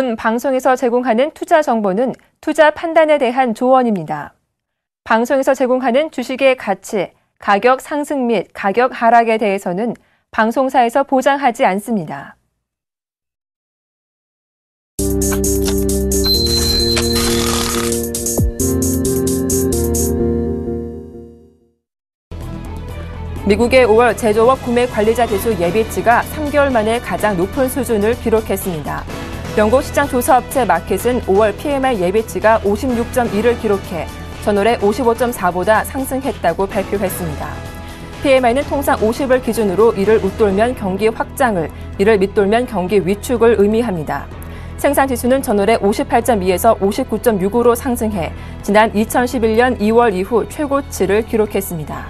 본 방송에서 제공하는 투자 정보는 투자 판단에 대한 조언입니다. 방송에서 제공하는 주식의 가치, 가격 상승 및 가격 하락에 대해서는 방송사에서 보장하지 않습니다. 미국의 5월 제조업 구매 관리자 지수 예비치가 3개월 만에 가장 높은 수준을 기록했습니다. 영국 시장 조사업체 마켓은 5월 PMI 예비치가 56.1을 기록해 전월에 55.4보다 상승했다고 발표했습니다. PMI는 통상 50을 기준으로 이를 웃돌면 경기 확장을, 이를 밑돌면 경기 위축을 의미합니다. 생산 지수는 전월에 58.2에서 59.6으로 상승해 지난 2011년 2월 이후 최고치를 기록했습니다.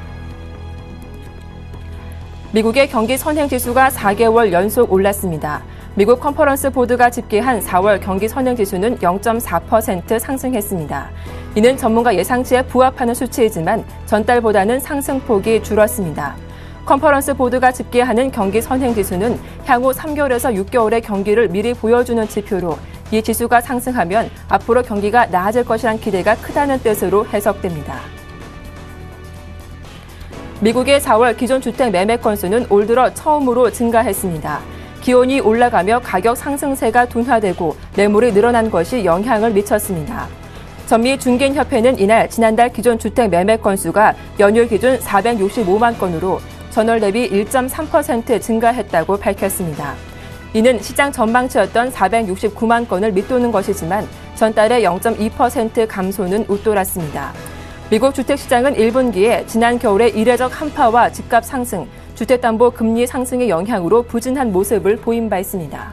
미국의 경기 선행 지수가 4개월 연속 올랐습니다. 미국 컨퍼런스 보드가 집계한 4월 경기 선행 지수는 0.4% 상승했습니다. 이는 전문가 예상치에 부합하는 수치이지만 전달보다는 상승폭이 줄었습니다. 컨퍼런스 보드가 집계하는 경기 선행 지수는 향후 3개월에서 6개월의 경기를 미리 보여주는 지표로 이 지수가 상승하면 앞으로 경기가 나아질 것이란 기대가 크다는 뜻으로 해석됩니다. 미국의 4월 기존 주택 매매 건수는 올 들어 처음으로 증가했습니다. 기온이 올라가며 가격 상승세가 둔화되고 매물이 늘어난 것이 영향을 미쳤습니다. 전미 중개인협회는 이날 지난달 기존 주택 매매 건수가 연휴 기준 465만 건으로 전월 대비 1.3% 증가했다고 밝혔습니다. 이는 시장 전망치였던 469만 건을 밑도는 것이지만 전달의 0.2% 감소는 웃돌았습니다. 미국 주택시장은 1분기에 지난 겨울의 이례적 한파와 집값 상승, 주택담보 금리 상승의 영향으로 부진한 모습을 보인 바 있습니다.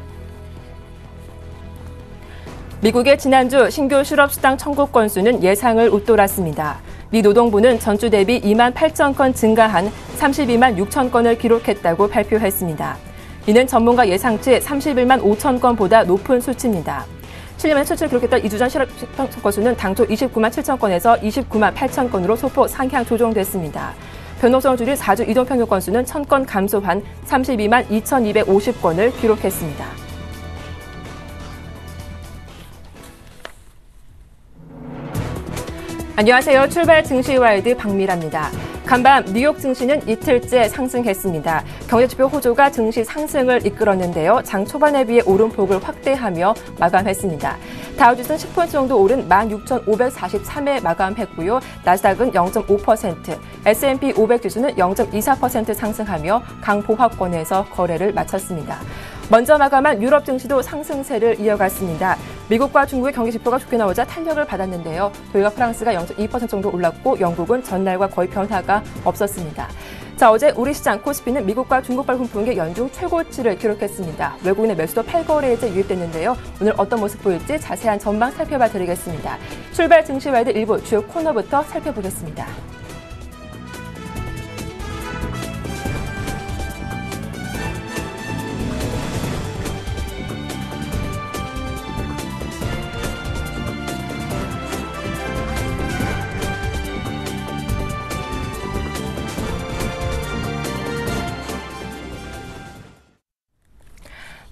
미국의 지난주 신규 실업수당 청구 건수는 예상을 웃돌았습니다. 미 노동부는 전주 대비 2만 8천 건 증가한 32만 6천 건을 기록했다고 발표했습니다. 이는 전문가 예상치 31만 5천 건보다 높은 수치입니다. 7년 수출 기록했던 이주전 실업 건수는 당초 29만 7천 건에서 29만 8천 건으로 소폭 상향 조정됐습니다. 변동성을 줄인 4주 이동 평균 건수는 1000건 감소한 32만 2,250건을 기록했습니다. 안녕하세요. 출발 증시 와이드 박미라입니다. 간밤 뉴욕 증시는 이틀째 상승했습니다. 경제지표 호조가 증시 상승을 이끌었는데요. 장 초반에 비해 오름폭을 확대하며 마감했습니다. 다우지수는 10포인트 정도 오른 16,543에 마감했고요. 나스닥은 0.5%, S&P 500 지수는 0.24% 상승하며 강보합권에서 거래를 마쳤습니다. 먼저 마감한 유럽 증시도 상승세를 이어갔습니다. 미국과 중국의 경기 지표가 좋게 나오자 탄력을 받았는데요. 독일과 프랑스가 0.2% 정도 올랐고 영국은 전날과 거의 변화가 없었습니다. 자, 어제 우리 시장 코스피는 미국과 중국 발품 분계 연중 최고치를 기록했습니다. 외국인의 매수도 8거래일째 유입됐는데요. 오늘 어떤 모습 보일지 자세한 전망 살펴봐 드리겠습니다. 출발 증시 와이드 일부 주요 코너부터 살펴보겠습니다.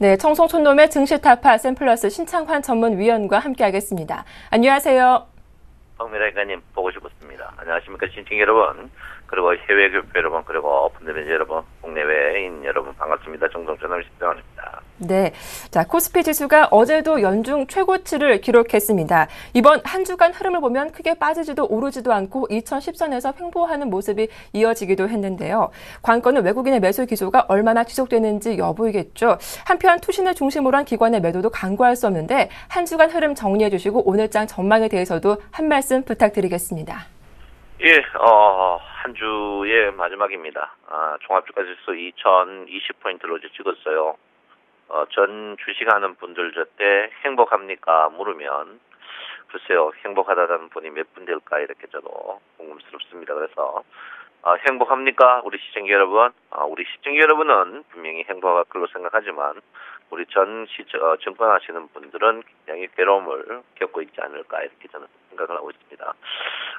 네, 청송촌놈의 증시타파 샘플러스 신창환 전문위원과 함께하겠습니다. 안녕하세요. 박미라 기자님 보고 싶었습니다. 안녕하십니까 신청 여러분 그리고 해외 교표 여러분 그리고 분대면 여러분 국내외인 여러분 반갑습니다. 정동천을 신청합니다. 네. 자, 코스피 지수가 어제도 연중 최고치를 기록했습니다. 이번 한 주간 흐름을 보면 크게 빠지지도 오르지도 않고 2010선에서 횡보하는 모습이 이어지기도 했는데요. 관건은 외국인의 매수 기조가 얼마나 지속되는지 여부이겠죠. 한편 투신을 중심으로 한 기관의 매도도 간과할 수 없는데 한 주간 흐름 정리해 주시고 오늘장 전망에 대해서도 한 말씀 부탁드리겠습니다. 예, 어, 한 주의 마지막입니다. 아, 종합주가지수 2020포인트로 찍었어요. 어, 전 주식하는 분들 저때 행복합니까? 물으면 글쎄요 행복하다는 분이 몇 분 될까 이렇게 저도 궁금스럽습니다. 그래서 어, 행복합니까? 우리 시청자 여러분? 어, 우리 시청자 여러분은 분명히 행복할 걸로 생각하지만 우리 전 시, 어, 증권하시는 분들은 굉장히 괴로움을 겪고 있지 않을까 이렇게 저는 생각을 하고 있습니다.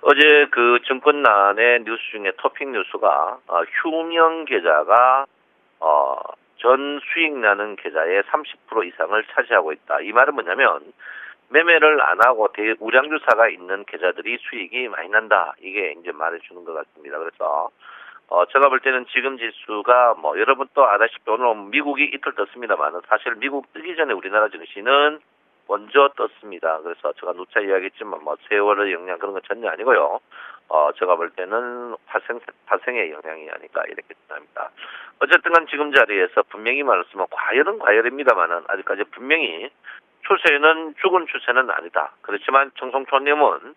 어제 그 증권란의 뉴스 중에 토픽 뉴스가 어, 휴명 계좌가 어, 전 수익 나는 계좌의 30% 이상을 차지하고 있다. 이 말은 뭐냐면 매매를 안 하고 대 우량주사가 있는 계좌들이 수익이 많이 난다. 이게 이제 말해주는 것 같습니다. 그래서 어 제가 볼 때는 지금 지수가 뭐 여러분 또 아다시피 오늘 미국이 이틀 떴습니다만 사실 미국 뜨기 전에 우리나라 증시는 먼저 떴습니다. 그래서 제가 누차 이야기했지만 뭐 세월의 영향 그런 건 전혀 아니고요. 어 제가 볼 때는 파생 파생의 영향이 아닐까 이렇게 생각합니다. 어쨌든 간 지금 자리에서 분명히 말했으면 과열은 과열입니다만은 아직까지 분명히 추세는 죽은 추세는 아니다. 그렇지만 청송촌님은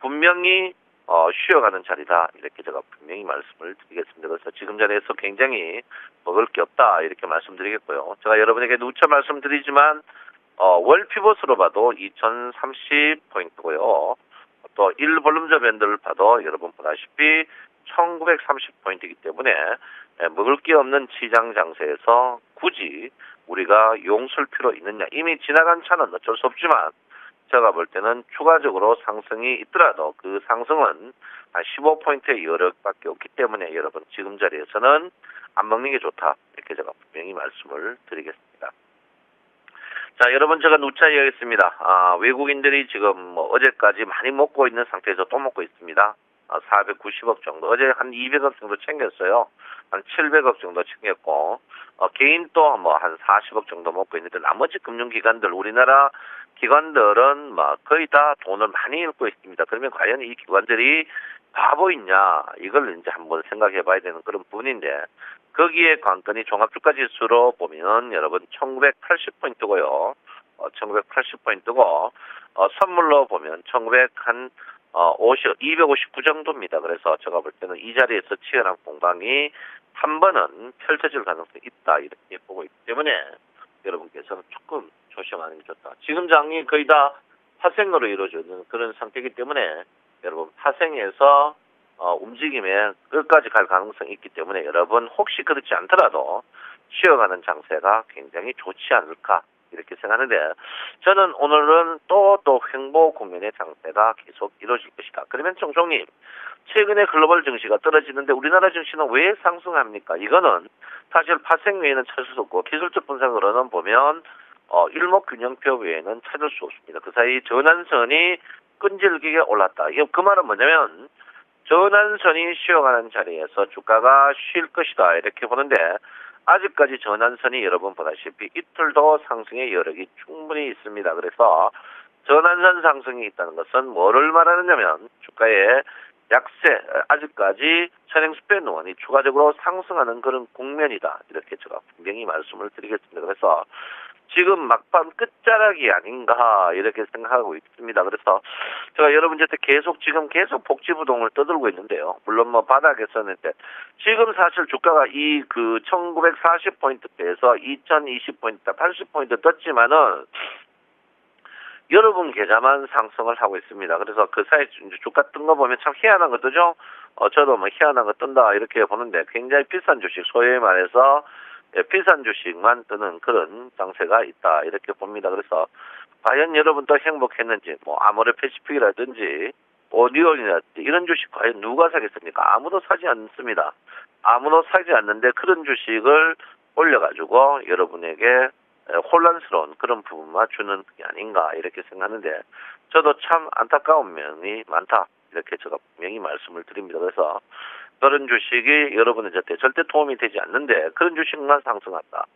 분명히 어, 쉬어가는 자리다. 이렇게 제가 분명히 말씀을 드리겠습니다. 그래서 지금 자리에서 굉장히 먹을 게 없다. 이렇게 말씀드리겠고요. 제가 여러분에게 누차 말씀드리지만, 어, 월 피벗으로 봐도 2030 포인트고요. 또 1볼린저 밴드를 봐도 여러분 보다시피 1930 포인트이기 때문에 예, 먹을 게 없는 시장 장세에서 굳이 우리가 용쓸 필요 있느냐. 이미 지나간 차는 어쩔 수 없지만 제가 볼 때는 추가적으로 상승이 있더라도 그 상승은 한 15포인트의 여력밖에 없기 때문에 여러분 지금 자리에서는 안 먹는 게 좋다. 이렇게 제가 분명히 말씀을 드리겠습니다. 자, 여러분 제가 누차 이야기했습니다. 아, 외국인들이 지금 뭐 어제까지 많이 먹고 있는 상태에서 또 먹고 있습니다. 아, 490억 정도. 어제 한 200억 정도 챙겼어요. 한 700억 정도 챙겼고, 어, 개인 또뭐한 40억 정도 먹고 있는데 나머지 금융기관들, 우리나라 기관들은 뭐 거의 다 돈을 많이 잃고 있습니다. 그러면 과연 이 기관들이 바보있냐 이걸 이제 한번 생각해 봐야 되는 그런 부분인데 거기에 관건이 종합주가 지수로 보면 여러분 1980포인트고요. 어, 1980포인트고 어, 선물로 보면 1900한 어, 50, 259 정도입니다. 그래서 제가 볼 때는 이 자리에서 치열한 공방이 한 번은 펼쳐질 가능성이 있다. 이렇게 보고 있기 때문에 여러분께서는 조금 조심하는 게 좋다. 지금 장이 거의 다 파생으로 이루어지는 그런 상태이기 때문에 여러분 파생에서 어, 움직임에 끝까지 갈 가능성이 있기 때문에 여러분 혹시 그렇지 않더라도 쉬어가는 장세가 굉장히 좋지 않을까 이렇게 생각하는데 저는 오늘은 또또 횡보 국면의 장세가 계속 이루어질 것이다. 그러면 정종님 최근에 글로벌 증시가 떨어지는데 우리나라 증시는 왜 상승합니까? 이거는 사실 파생 외에는 찾을 수 없고 기술적 분석으로는 보면 어, 일목균형표 외에는 찾을 수 없습니다. 그 사이 전환선이 끈질기게 올랐다. 이게 그 말은 뭐냐면 전환선이 쉬어가는 자리에서 주가가 쉴 것이다 이렇게 보는데 아직까지 전환선이 여러분 보다시피 이틀도 상승의 여력이 충분히 있습니다. 그래서 전환선 상승이 있다는 것은 뭐를 말하느냐면 주가의 약세 아직까지 천행스페 노원이 추가적으로 상승하는 그런 국면이다 이렇게 제가 분명히 말씀을 드리겠습니다. 그래서 지금 막판 끝자락이 아닌가 이렇게 생각하고 있습니다. 그래서 제가 여러분한테 계속 지금 계속 복지부동을 떠들고 있는데요. 물론 뭐 바닥에서는 지금 사실 주가가 이 그 1940포인트대에서 2020포인트, 80포인트 떴지만은 여러분 계좌만 상승을 하고 있습니다. 그래서 그 사이 주가 뜬 거 보면 참 희한한 거 뜨죠? 어, 저도 뭐 희한한 거 뜬다 이렇게 보는데 굉장히 비싼 주식, 소위 말해서 예, 비싼 주식만 뜨는 그런 장세가 있다 이렇게 봅니다. 그래서 과연 여러분도 행복했는지 뭐 아모레 패시픽이라든지 오디온이라든지 이런 주식 과연 누가 사겠습니까? 아무도 사지 않습니다. 아무도 사지 않는데 그런 주식을 올려가지고 여러분에게 혼란스러운 그런 부분만 주는 게 아닌가 이렇게 생각하는데 저도 참 안타까운 면이 많다 이렇게 제가 분명히 말씀을 드립니다. 그래서 그런 주식이 여러분한테 절대 도움이 되지 않는데 그런 주식만 상승한다.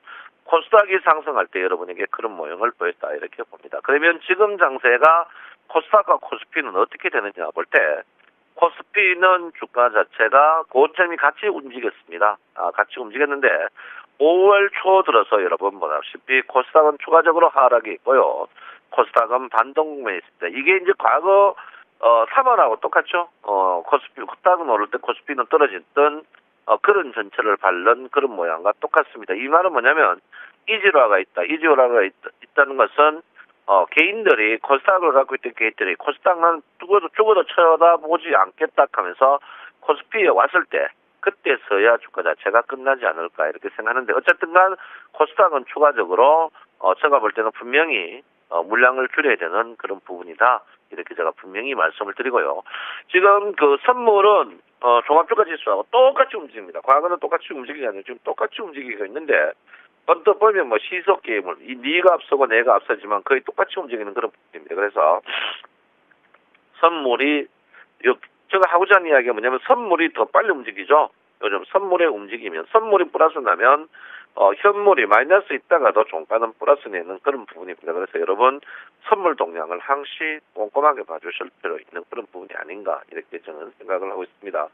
코스닥이 상승할 때 여러분에게 그런 모형을 보였다 이렇게 봅니다. 그러면 지금 장세가 코스닥과 코스피는 어떻게 되느냐 볼 때 코스피는 주가 자체가 고점이 같이 움직였습니다. 아, 같이 움직였는데 5월 초 들어서 여러분 보다시피 코스닥은 추가적으로 하락이 있고요. 코스닥은 반동 국면에 있습니다. 이게 이제 과거 어 3월하고 똑같죠. 어 코스피 코스닥은 오를 때 코스피는 떨어졌던 어, 그런 전체를 밟는 그런 모양과 똑같습니다. 이 말은 뭐냐면 이지화가 있다. 이지화가 있, 있다는 것은 어, 개인들이 코스닥을 갖고 있던 개인들이 코스닥은 죽어도 죽어도 쳐다보지 않겠다 하면서 코스피에 왔을 때 그때서야 주가 자체가 끝나지 않을까 이렇게 생각하는데 어쨌든 간 코스닥은 추가적으로 어 제가 볼 때는 분명히 어 물량을 줄여야 되는 그런 부분이다. 이렇게 제가 분명히 말씀을 드리고요. 지금 그 선물은 어 종합주가 지수하고 똑같이 움직입니다. 과거는 똑같이 움직이지 않아요. 지금 똑같이 움직이고 있는데 언뜻 보면 뭐 시속 게임을 이 네가 앞서고 내가 앞서지만 거의 똑같이 움직이는 그런 부분입니다. 그래서 선물이 요 제가 하고자 하는 이야기가 뭐냐면 선물이 더 빨리 움직이죠. 요즘 선물에 움직이면 선물이 플러스 나면 어, 현물이 마이너스 있다가도 종가는 플러스 내는 그런 부분입니다. 그래서 여러분 선물 동향을 항시 꼼꼼하게 봐주실 필요 있는 그런 부분이 아닌가 이렇게 저는 생각을 하고 있습니다.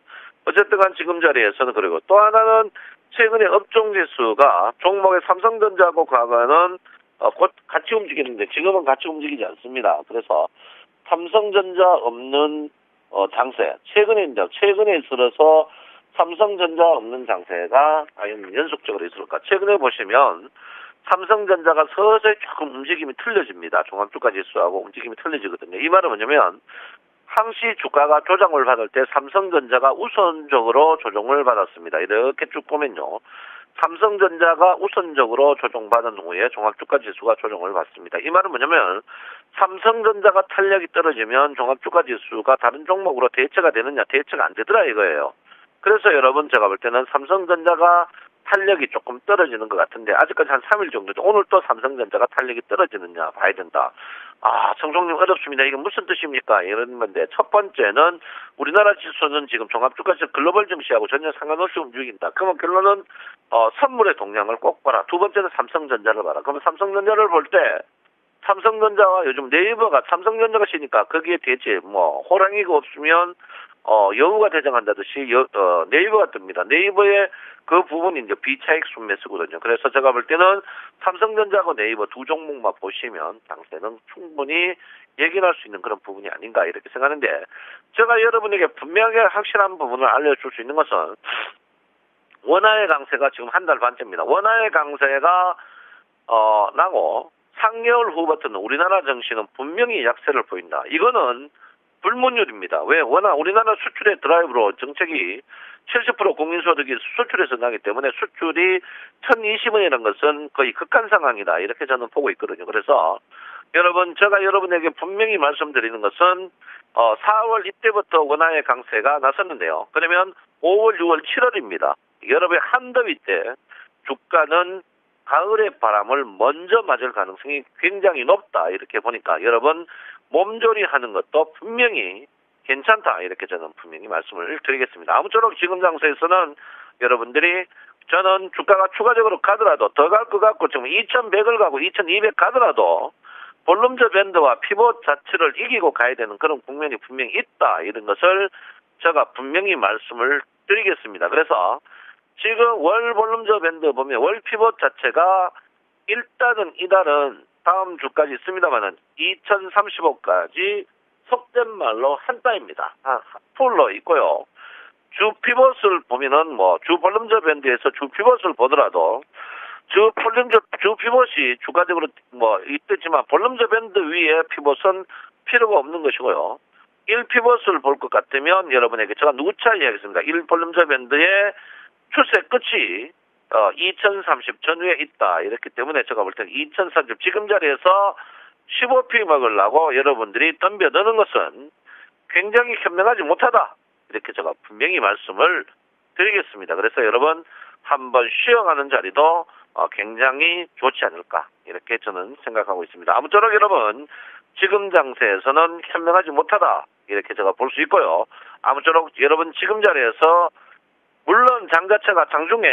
어쨌든 간 지금 자리에서는 그리고 또 하나는 최근에 업종 지수가 종목의 삼성전자하고 과거는 어, 곧 같이 움직이는데 지금은 같이 움직이지 않습니다. 그래서 삼성전자 없는 어, 장세 최근에 이제 최근에 있어서 삼성전자 없는 장세가 과연 연속적으로 있을까? 최근에 보시면 삼성전자가 서서히 조금 움직임이 틀려집니다. 종합주가 지수하고 움직임이 틀려지거든요. 이 말은 뭐냐면 항시 주가가 조정을 받을 때 삼성전자가 우선적으로 조정을 받았습니다. 이렇게 쭉 보면요. 삼성전자가 우선적으로 조정받은 후에 종합주가 지수가 조정을 받습니다. 이 말은 뭐냐면 삼성전자가 탄력이 떨어지면 종합주가 지수가 다른 종목으로 대체가 되느냐 대체가 안 되더라 이거예요. 그래서 여러분 제가 볼 때는 삼성전자가 탄력이 조금 떨어지는 것 같은데 아직까지 한 3일 정도죠. 오늘 또 삼성전자가 탄력이 떨어지느냐 봐야 된다. 아, 성종님 어렵습니다. 이게 무슨 뜻입니까? 이런 건데 첫 번째는 우리나라 지수는 지금 종합주가지수 글로벌 증시하고 전혀 상관없이 움직인다. 그러면 결론은 어, 선물의 동향을 꼭 봐라. 두 번째는 삼성전자를 봐라. 그러면 삼성전자를 볼 때 삼성전자와 요즘 네이버가 삼성전자가 쉬니까 거기에 대체 뭐 호랑이가 없으면 어, 여우가 대장한다듯이 여, 어, 네이버가 뜹니다. 네이버의 그 부분이 이제 비차익 순매수거든요. 그래서 제가 볼 때는 삼성전자하고 네이버 두 종목만 보시면 당세는 충분히 얘기할 수 있는 그런 부분이 아닌가 이렇게 생각하는데 제가 여러분에게 분명하게 확실한 부분을 알려줄 수 있는 것은 원화의 강세가 지금 한 달 반째입니다. 원화의 강세가 어 나고 3개월 후부터는 우리나라 정시는 분명히 약세를 보인다. 이거는 불문율입니다. 왜? 워낙 우리나라 수출의 드라이브로 정책이 70% 국민소득이 수출에서 나기 때문에 수출이 1020원이라는 것은 거의 극한 상황이다. 이렇게 저는 보고 있거든요. 그래서 여러분, 제가 여러분에게 분명히 말씀드리는 것은 어, 4월 이때부터 원화의 강세가 나섰는데요. 그러면 5월, 6월, 7월입니다. 여러분의 한더위 때 주가는 가을의 바람을 먼저 맞을 가능성이 굉장히 높다. 이렇게 보니까 여러분 몸조리 하는 것도 분명히 괜찮다. 이렇게 저는 분명히 말씀을 드리겠습니다. 아무쪼록 지금 장소에서는 여러분들이 저는 주가가 추가적으로 가더라도 더 갈 것 같고 지금 2100을 가고 2200 가더라도 볼륨저 밴드와 피봇 자체를 이기고 가야 되는 그런 국면이 분명히 있다. 이런 것을 제가 분명히 말씀을 드리겠습니다. 그래서 지금 월 볼륨저 밴드 보면 월 피봇 자체가 일단은 이달은 다음 주까지 있습니다만은 2035까지 속된 말로 한 달입니다. 아, 풀로 있고요. 주 피벗을 보면은 뭐 주 볼륨저 밴드에서 주 피벗을 보더라도 주 볼륨저 주 피벗이 주가적으로 뭐 있겠지만 볼륨저 밴드 위에 피벗은 필요가 없는 것이고요. 1 피벗을 볼 것 같으면 여러분에게 제가 누차 이야기했습니다. 1 볼륨저 밴드의 추세 끝이 어, 2030 전후에 있다. 이렇기 때문에 제가 볼 때는 2030 지금 자리에서 15피 먹으려고 여러분들이 덤벼드는 것은 굉장히 현명하지 못하다. 이렇게 제가 분명히 말씀을 드리겠습니다. 그래서 여러분 한번 쉬어가는 자리도 어, 굉장히 좋지 않을까 이렇게 저는 생각하고 있습니다. 아무쪼록 여러분 지금 장세에서는 현명하지 못하다 이렇게 제가 볼 수 있고요. 아무쪼록 여러분 지금 자리에서 물론 장자체가 장중에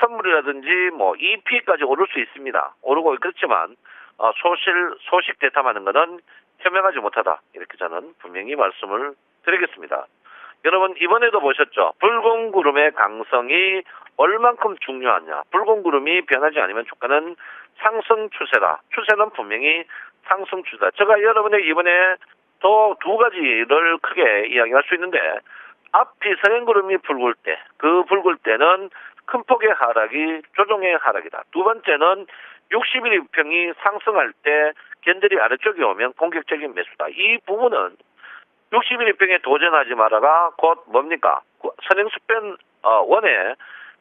선물이라든지 뭐 EP까지 오를 수 있습니다. 오르고 그렇지만 어, 소실 소식 대탐하는 것은 현명하지 못하다 이렇게 저는 분명히 말씀을 드리겠습니다. 여러분 이번에도 보셨죠? 붉은 구름의 강성이 얼만큼 중요하냐? 붉은 구름이 변하지 않으면 주가는 상승 추세다. 추세는 분명히 상승 추세다. 제가 여러분에게 이번에 또 두 가지를 크게 이야기할 수 있는데 앞이 서행구름이 붉을 때, 그 붉을 때는 큰 폭의 하락이 조정의 하락이다. 두 번째는 61일 평이 상승할 때 견들이 아래쪽에 오면 공격적인 매수다. 이 부분은 61일 평에 도전하지 말아가 곧 뭡니까? 선행수변 어, 원에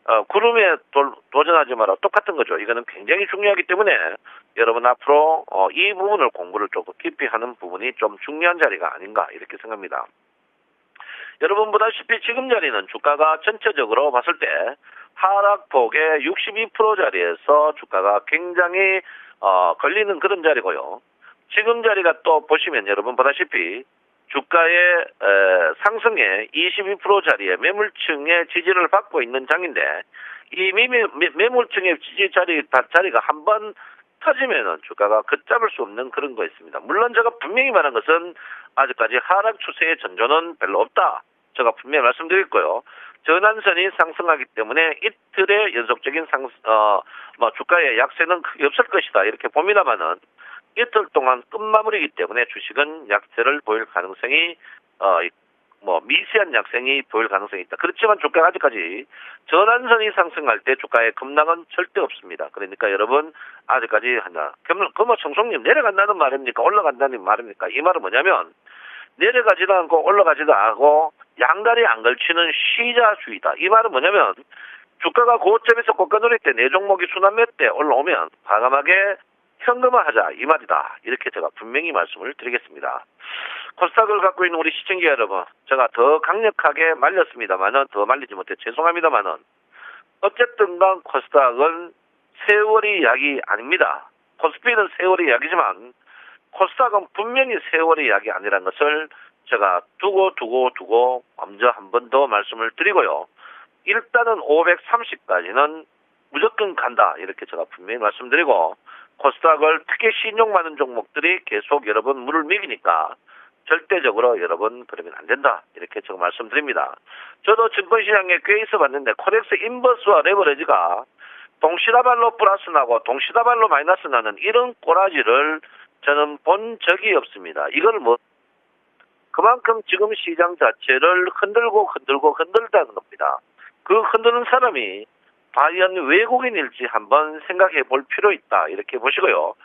어, 구름에 도, 도전하지 마라. 똑같은 거죠. 이거는 굉장히 중요하기 때문에 여러분 앞으로 어, 이 부분을 공부를 조금 깊이 하는 부분이 좀 중요한 자리가 아닌가 이렇게 생각합니다. 여러분 보다시피 지금 자리는 주가가 전체적으로 봤을 때 하락폭의 62%자리에서 주가가 굉장히 어, 걸리는 그런 자리고요. 지금 자리가 또 보시면 여러분 보다시피 주가의 에, 상승의 22%자리에 매물층의 지지를 받고 있는 장인데 이 매 매, 매물층의 지지 자리, 자리가 한 번 터지면은 주가가 걷잡을 수 없는 그런 거였습니다. 물론 제가 분명히 말한 것은 아직까지 하락 추세의 전조는 별로 없다. 제가 분명히 말씀드렸고요. 전환선이 상승하기 때문에 이틀의 연속적인 상, 어, 뭐 주가의 약세는 크게 없을 것이다. 이렇게 봅니다만은 이틀 동안 끝마무리이기 때문에 주식은 약세를 보일 가능성이 어, 뭐 미세한 약생이 보일 가능성이 있다. 그렇지만 주가가 아직까지 전환선이 상승할 때 주가의 급락은 절대 없습니다. 그러니까 여러분 아직까지 하나 그뭐 청송님 내려간다는 말입니까? 올라간다는 말입니까? 이 말은 뭐냐면 내려가지도 않고 올라가지도 않고 양다리 안 걸치는 시자주의다. 이 말은 뭐냐면 주가가 고점에서 누릴 때 내 종목이 순환 몇 대 올라오면 과감하게 현금화하자 이 말이다. 이렇게 제가 분명히 말씀을 드리겠습니다. 코스닥을 갖고 있는 우리 시청자 여러분, 제가 더 강력하게 말렸습니다만은 더 말리지 못해 죄송합니다만은 어쨌든 간 코스닥은 세월이 약이 아닙니다. 코스피는 세월이 약이지만 코스닥은 분명히 세월의 약이 아니라는 것을 제가 두고 두고 두고 먼저 한 번 더 말씀을 드리고요. 일단은 530까지는 무조건 간다 이렇게 제가 분명히 말씀드리고 코스닥을 특히 신용 많은 종목들이 계속 여러분 물을 먹이니까 절대적으로 여러분 그러면 안 된다 이렇게 제가 말씀드립니다. 저도 증권시장에 꽤 있어 봤는데 코렉스 인버스와 레버레지가 동시다발로 플러스 나고 동시다발로 마이너스 나는 이런 꼬라지를 저는 본 적이 없습니다. 이걸 뭐 그만큼 지금 시장 자체를 흔들고 흔들고 흔들다는 겁니다. 그 흔드는 사람이 과연 외국인일지 한번 생각해 볼 필요 있다. 이렇게 보시고요.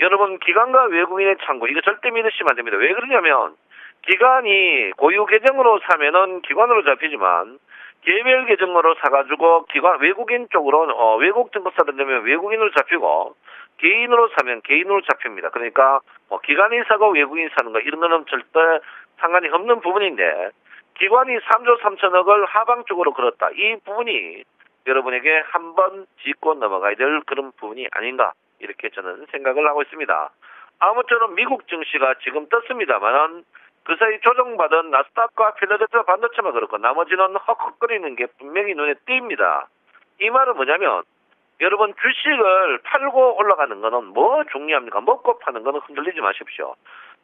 여러분, 기관과 외국인의 창구, 이거 절대 믿으시면 안 됩니다. 왜 그러냐면, 기관이 고유 계정으로 사면은 기관으로 잡히지만, 개별 계정으로 사가지고 기관, 외국인 쪽으로, 어, 외국 증권사들 되면 외국인으로 잡히고, 개인으로 사면 개인으로 잡힙니다. 그러니까, 뭐, 기관이 사고 외국인이 사는 거, 이런 거는 절대 상관이 없는 부분인데, 기관이 3조 3천억을 하방 쪽으로 걸었다. 이 부분이 여러분에게 한 번 짚고 넘어가야 될 그런 부분이 아닌가 이렇게 저는 생각을 하고 있습니다. 아무쪼록 미국 증시가 지금 떴습니다만은 그 사이 조정받은 나스닥과 필라델피아 반도체만 그렇고 나머지는 헉헉거리는 게 분명히 눈에 띕니다. 이 말은 뭐냐면 여러분 주식을 팔고 올라가는 거는 뭐 중요합니까? 먹고 파는 거는 흔들리지 마십시오.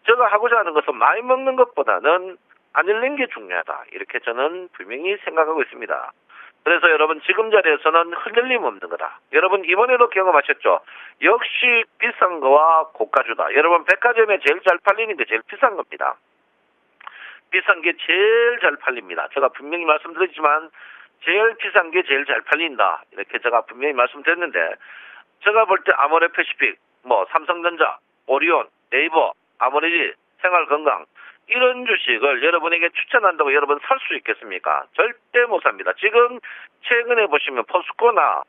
제가 하고자 하는 것은 많이 먹는 것보다는 안 잃는 게 중요하다. 이렇게 저는 분명히 생각하고 있습니다. 그래서 여러분 지금 자리에서는 흔들림 없는 거다. 여러분 이번에도 경험하셨죠? 역시 비싼 거와 고가주다. 여러분 백화점에 제일 잘 팔리는 게 제일 비싼 겁니다. 비싼 게 제일 잘 팔립니다. 제가 분명히 말씀드리지만 제일 비싼 게 제일 잘 팔린다. 이렇게 제가 분명히 말씀드렸는데 제가 볼 때 아모레 패시픽, 뭐 삼성전자, 오리온, 네이버, 아모레지, 생활 건강 이런 주식을 여러분에게 추천한다고 여러분 살 수 있겠습니까? 절대 못 삽니다. 지금 최근에 보시면 포스코나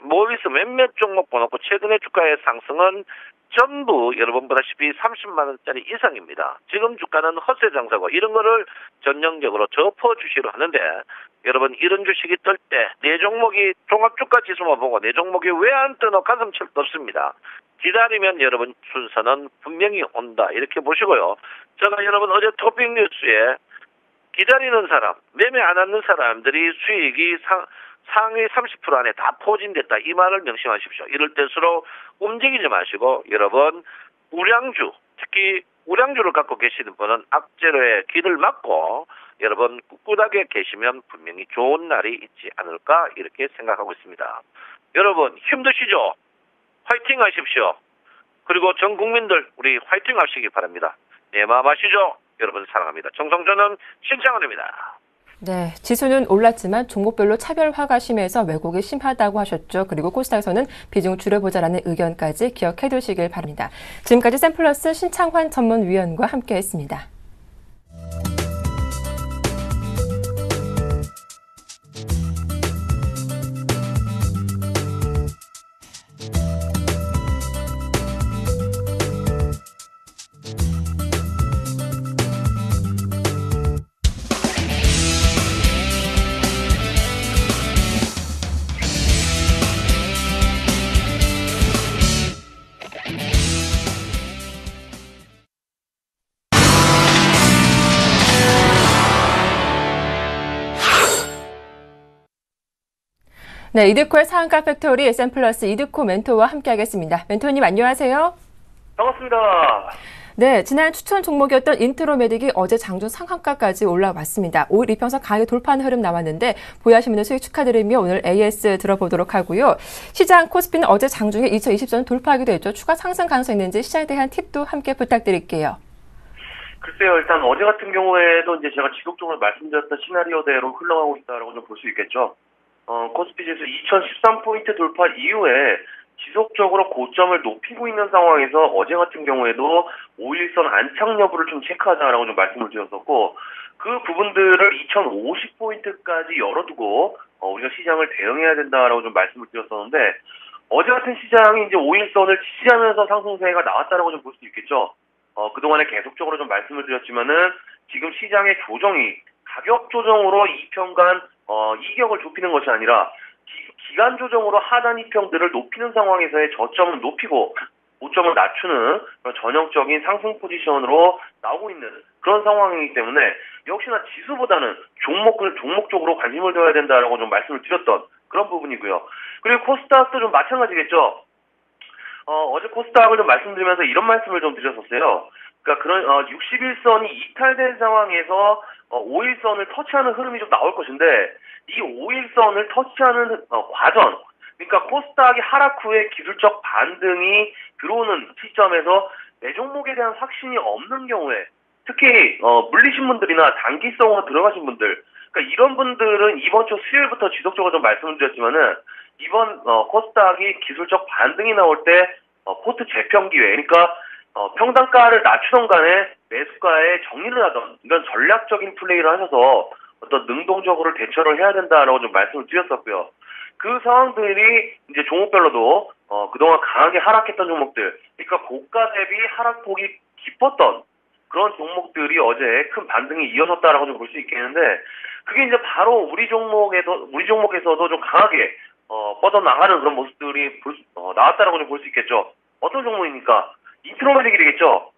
모비스 몇몇 종목 보놓고 최근에 주가의 상승은 전부 여러분 보다시피 30만 원짜리 이상입니다. 지금 주가는 허세 장사고 이런 거를 전형적으로 접어 주시로 하는데 여러분 이런 주식이 뜰때내 종목이 종합 주가 지수만 보고 내 종목이 왜 안 뜨노 가슴 칠 떴습니다. 기다리면 여러분 순서는 분명히 온다 이렇게 보시고요. 제가 여러분 어제 토픽 뉴스에 기다리는 사람, 매매 안 하는 사람들이 수익이 상, 상위 30% 안에 다 포진됐다. 이 말을 명심하십시오. 이럴 때수록 움직이지 마시고 여러분 우량주, 특히 우량주를 갖고 계시는 분은 악재로의 길을 막고 여러분 꿋꿋하게 계시면 분명히 좋은 날이 있지 않을까 이렇게 생각하고 있습니다. 여러분 힘드시죠? 화이팅 하십시오. 그리고 전 국민들 우리 화이팅 하시기 바랍니다. 내 마음 아시죠? 여러분 사랑합니다. 정성전은 신창원입니다. 네, 지수는 올랐지만 종목별로 차별화가 심해서 왜곡이 심하다고 하셨죠. 그리고 코스닥에서는 비중 줄여보자라는 의견까지 기억해 두시길 바랍니다. 지금까지 샘플러스 신창환 전문위원과 함께했습니다. 네, 이드코의 상한가 팩토리 샘플러스 이드코 멘토와 함께하겠습니다. 멘토님 안녕하세요. 반갑습니다. 네, 지난 추천 종목이었던 인트로메딕이 어제 장중 상한가까지 올라왔습니다. 5일 이평선 강하게 돌파하는 흐름 나왔는데 보유하신 분들 수익 축하드리며 오늘 AS 들어보도록 하고요. 시장 코스피는 어제 장중에 2020선 돌파하기도 했죠. 추가 상승 가능성 있는지 시장에 대한 팁도 함께 부탁드릴게요. 글쎄요, 일단 어제 같은 경우에도 이제 제가 지속적으로 말씀드렸던 시나리오대로 흘러가고 있다라고 좀 볼 수 있겠죠. 어, 코스피 지수 2013포인트 돌파 이후에 지속적으로 고점을 높이고 있는 상황에서 어제 같은 경우에도 5일선 안착 여부를 좀 체크하자라고 좀 말씀을 드렸었고 그 부분들을 2050포인트까지 열어두고 어, 우리가 시장을 대응해야 된다라고 좀 말씀을 드렸었는데 어제 같은 시장이 이제 5일선을 지지하면서 상승세가 나왔다라고 좀 볼 수 있겠죠. 어, 그동안에 계속적으로 좀 말씀을 드렸지만은 지금 시장의 조정이 가격 조정으로 이평간 어, 이격을 좁히는 것이 아니라 기, 간 조정으로 하단 이평들을 높이는 상황에서의 저점을 높이고 고점을 낮추는 그런 전형적인 상승 포지션으로 나오고 있는 그런 상황이기 때문에 역시나 지수보다는 종목을 종목적으로 관심을 둬야 된다라고 좀 말씀을 드렸던 그런 부분이고요. 그리고 코스닥도 좀 마찬가지겠죠. 어, 어제 코스닥을 좀 말씀드리면서 이런 말씀을 좀 드렸었어요. 그러니까 그런 어, 61선이 이탈된 상황에서 어, 5일선을 터치하는 흐름이 좀 나올 것인데 이 5일선을 터치하는 어, 과정 그러니까 코스닥이 하락 후에 기술적 반등이 들어오는 시점에서 내 종목에 대한 확신이 없는 경우에 특히 어, 물리신 분들이나 단기성으로 들어가신 분들 그러니까 이런 분들은 이번 주 수요일부터 지속적으로 좀 말씀을 드렸지만은 이번 어, 코스닥이 기술적 반등이 나올 때 어, 포트 재평 기회 그러니까 어, 평단가를 낮추던 간에 매수가에 정리를 하던 이런 전략적인 플레이를 하셔서 어떤 능동적으로 대처를 해야 된다라고 좀 말씀을 드렸었고요. 그 상황들이 이제 종목별로도 어, 그동안 강하게 하락했던 종목들, 그러니까 고가 대비 하락폭이 깊었던 그런 종목들이 어제 큰 반등이 이어졌다라고 좀 볼 수 있겠는데 그게 이제 바로 우리 종목에서 우리 종목에서도 좀 강하게 어, 뻗어나가는 그런 모습들이 볼, 어, 나왔다라고 좀 볼 수 있겠죠. 어떤 종목입니까? 인트로메딕이겠죠.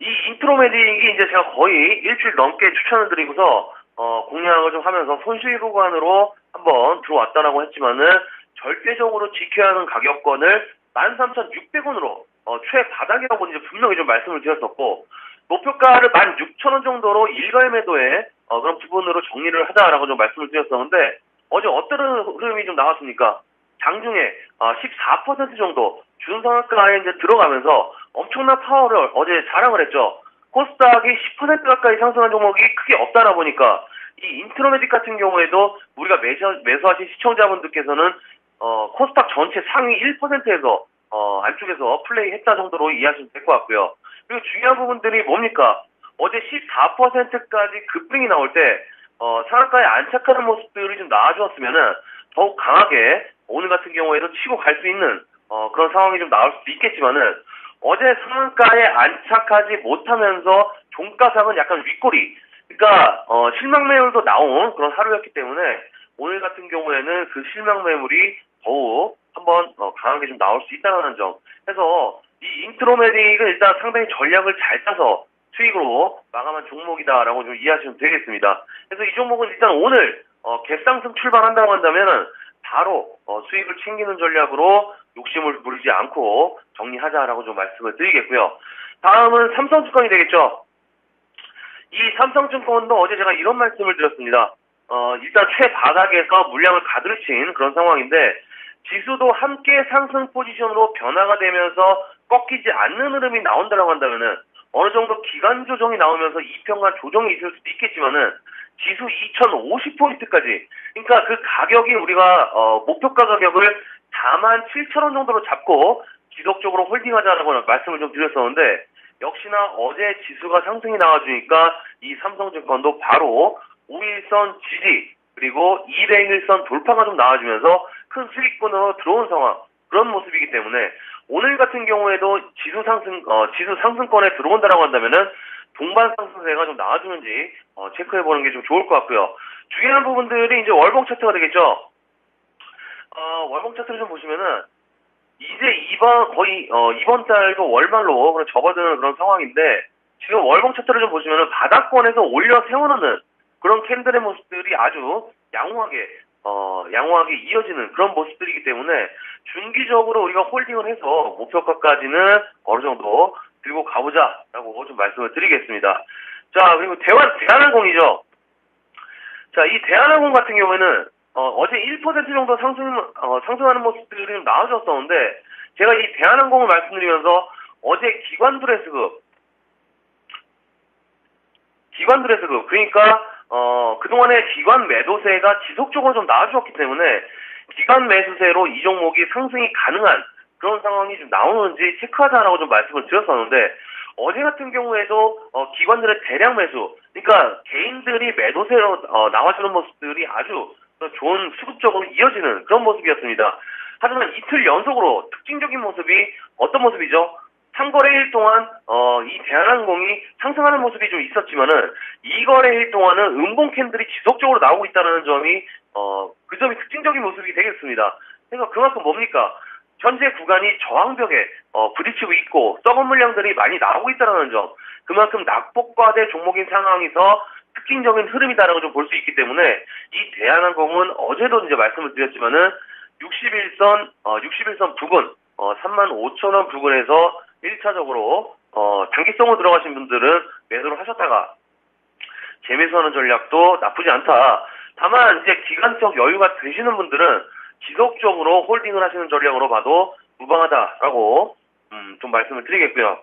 이 인트로메딕이 이제 제가 거의 일주일 넘게 추천을 드리고서 어, 공략을 좀 하면서 손실 구간으로 한번 들어왔다라고 했지만은 절대적으로 지켜야 하는 가격권을 13,600원으로 어, 최 바닥이라고 이제 분명히 좀 말씀을 드렸었고 목표가를 16,000원 정도로 일괄 매도에 어, 그런 부분으로 정리를 하자라고 좀 말씀을 드렸었는데 어제 어떤 흐름이 좀 나왔습니까? 장중에 어, 14% 정도 준상한가에 이제 들어가면서 엄청난 파워를 어제 자랑을 했죠. 코스닥이 10% 가까이 상승한 종목이 크게 없다나 보니까 이 인트로메딕 같은 경우에도 우리가 매수, 매수하신 시청자분들께서는 어, 코스닥 전체 상위 1%에서 어, 안쪽에서 플레이했다 정도로 이해하시면 될 것 같고요. 그리고 중요한 부분들이 뭡니까? 어제 14%까지 급등이 나올 때 어, 상한가에 안착하는 모습들이 좀 나와주었으면은 더욱 강하게 오늘 같은 경우에도 치고 갈 수 있는 어, 그런 상황이 좀 나올 수도 있겠지만은 어제 상한가에 안착하지 못하면서 종가상은 약간 윗꼬리 그러니까 어, 실망 매물도 나온 그런 하루였기 때문에 오늘 같은 경우에는 그 실망 매물이 더욱 한번 어, 강하게 좀 나올 수 있다는 점. 그래서 이 인트로메딕은 일단 상당히 전략을 잘 짜서 수익으로 마감한 종목이다라고 좀 이해하시면 되겠습니다. 그래서 이 종목은 일단 오늘 어, 갭상승 출발한다고 한다면은 바로 어, 수익을 챙기는 전략으로 욕심을 부리지 않고 정리하자라고 좀 말씀을 드리겠고요. 다음은 삼성증권이 되겠죠. 이 삼성증권도 어제 제가 이런 말씀을 드렸습니다. 어, 일단 최바닥에서 물량을 가득 친 그런 상황인데 지수도 함께 상승 포지션으로 변화가 되면서 꺾이지 않는 흐름이 나온다고 한다면은 어느 정도 기간 조정이 나오면서 이평간 조정이 있을 수도 있겠지만은 지수 2050포인트까지. 그러니까 그 가격이 우리가 어, 목표가 가격을 4만 7천 원 정도로 잡고 지속적으로 홀딩하자라고 말씀을 좀 드렸었는데 역시나 어제 지수가 상승이 나와주니까 이 삼성증권도 바로 5일선 지지 그리고 200일선 돌파가 좀 나와주면서 큰 수익권으로 들어온 상황 그런 모습이기 때문에 오늘 같은 경우에도 지수 상승 어, 지수 상승권에 들어온다라고 한다면은 동반 상승세가 좀 나와주는지 어, 체크해 보는 게 좀 좋을 것 같고요. 중요한 부분들이 이제 월봉 차트가 되겠죠. 어, 월봉 차트를 좀 보시면은 이제 이번 거의 어, 이번 달도 월말로 그런 접어드는 그런 상황인데 지금 월봉 차트를 좀 보시면은 바닥권에서 올려 세워놓는 그런 캔들의 모습들이 아주 양호하게 어, 양호하게 이어지는 그런 모습들이기 때문에 중기적으로 우리가 홀딩을 해서 목표가까지는 어느 정도 들고 가보자라고 좀 말씀을 드리겠습니다. 자, 그리고 대환, 대한항공이죠. 자, 이 대한항공 같은 경우에는 어, 제1% 정도 상승, 어, 상승하는 모습들이 좀 나아졌었는데 제가 이 대한항공을 말씀드리면서 어제 기관들의 수급, 기관들의 수급, 그러니까 어, 그동안에 기관 매도세가 지속적으로 좀 나아졌기 때문에 기관 매수세로 이 종목이 상승이 가능한 그런 상황이 좀 나오는지 체크하자라고 좀 말씀을 드렸었는데 어제 같은 경우에도 어, 기관들의 대량 매수, 그러니까 개인들이 매도세로 어, 나와주는 모습들이 아주 좋은 수급적으로 이어지는 그런 모습이었습니다. 하지만 이틀 연속으로 특징적인 모습이 어떤 모습이죠? 3거래일 동안 어, 이 대한항공이 상승하는 모습이 좀 있었지만은 2거래일 동안은 음봉 캔들이 지속적으로 나오고 있다는 점이 어, 그 점이 특징적인 모습이 되겠습니다. 그러니까 그만큼 뭡니까? 현재 구간이 저항벽에 어, 부딪히고 있고 썩은 물량들이 많이 나오고 있다는 점 그만큼 낙폭과대 종목인 상황에서 특징적인 흐름이다라고 좀 볼 수 있기 때문에 이 대한항공은 어제도 이제 말씀을 드렸지만은 61선 어, 61선 부근 어, 3만 5천 원 부근에서 1차적으로 어, 단기성으로 들어가신 분들은 매도를 하셨다가 재매수하는 전략도 나쁘지 않다. 다만 이제 기간적 여유가 되시는 분들은 지속적으로 홀딩을 하시는 전략으로 봐도 무방하다라고 음, 좀 말씀을 드리겠고요.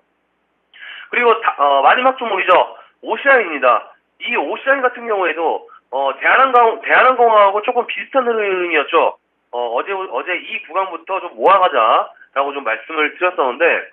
그리고 다, 어, 마지막 종목이죠. 오시아입니다. 이 오시아인 같은 경우에도 어, 대한항공 대한항공하고 조금 비슷한 흐름이었죠. 어, 어제 어제 이 구간부터 좀 모아가자라고 좀 말씀을 드렸었는데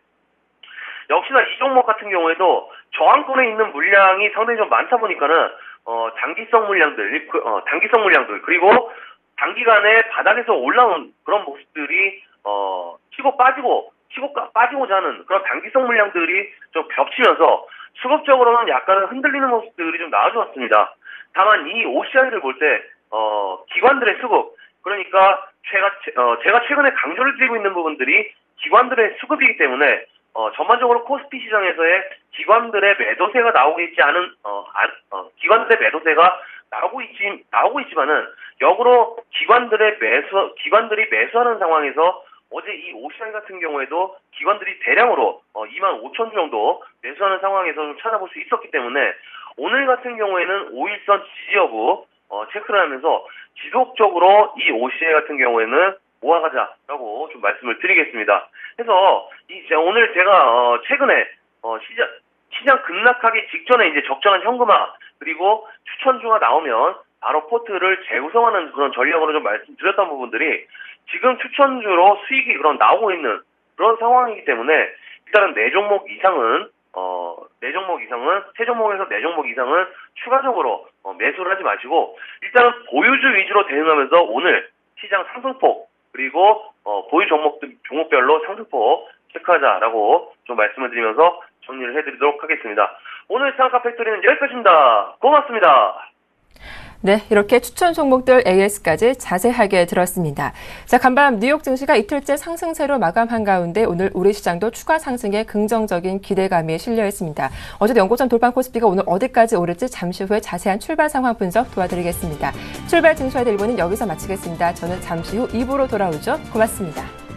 역시나 이 종목 같은 경우에도 저항권에 있는 물량이 상당히 좀 많다 보니까는 어, 단기성 물량들, 그, 어, 단기성 물량들 그리고 단기간에 바닥에서 올라온 그런 모습들이 어, 치고 빠지고 치고 빠지고자 하는 그런 단기성 물량들이 좀 겹치면서 수급적으로는 약간 흔들리는 모습들이 좀 나와주었습니다. 다만 이 OCI를 볼 때, 어, 기관들의 수급, 그러니까 제가, 어, 제가 최근에 강조를 드리고 있는 부분들이 기관들의 수급이기 때문에 어, 전반적으로 코스피 시장에서의 기관들의 매도세가 나오고 있지 않은 어, 안, 어, 기관들의 매도세가 나오고 있지 나오고 있지만은 역으로 기관들의 매수 기관들이 매수하는 상황에서 어제 이 오시안 같은 경우에도 기관들이 대량으로 어, 2만 5천 정도 매수하는 상황에서 좀 찾아볼 수 있었기 때문에 오늘 같은 경우에는 5일선 지지 여부 어, 체크를 하면서 지속적으로 이 OCA 같은 경우에는 모아가자라고 좀 말씀을 드리겠습니다. 그래서 이 오늘 제가 어, 최근에 어, 시장 시장 급락하기 직전에 이제 적정한 현금화 그리고 추천주가 나오면 바로 포트를 재구성하는 그런 전략으로 좀 말씀드렸던 부분들이 지금 추천주로 수익이 그런 나오고 있는 그런 상황이기 때문에 일단은 네 종목 이상은 어, 네 종목 이상은 세 종목에서 네 종목 이상은 추가적으로 어, 매수를 하지 마시고 일단은 보유주 위주로 대응하면서 오늘 시장 상승폭 그리고 어, 보유 종목들 종목별로 상승폭 체크하자라고 좀 말씀을 드리면서 정리를 해드리도록 하겠습니다. 오늘 상가 팩토리는 여기까지입니다. 고맙습니다. 네, 이렇게 추천 종목들 AS까지 자세하게 들었습니다. 자, 간밤 뉴욕 증시가 이틀째 상승세로 마감한 가운데 오늘 우리 시장도 추가 상승에 긍정적인 기대감이 실려 있습니다. 어제도 연고점 돌파 코스피가 오늘 어디까지 오를지 잠시 후에 자세한 출발 상황 분석 도와드리겠습니다. 출발 증시와의 1부는 여기서 마치겠습니다. 저는 잠시 후 2부로 돌아오죠. 고맙습니다.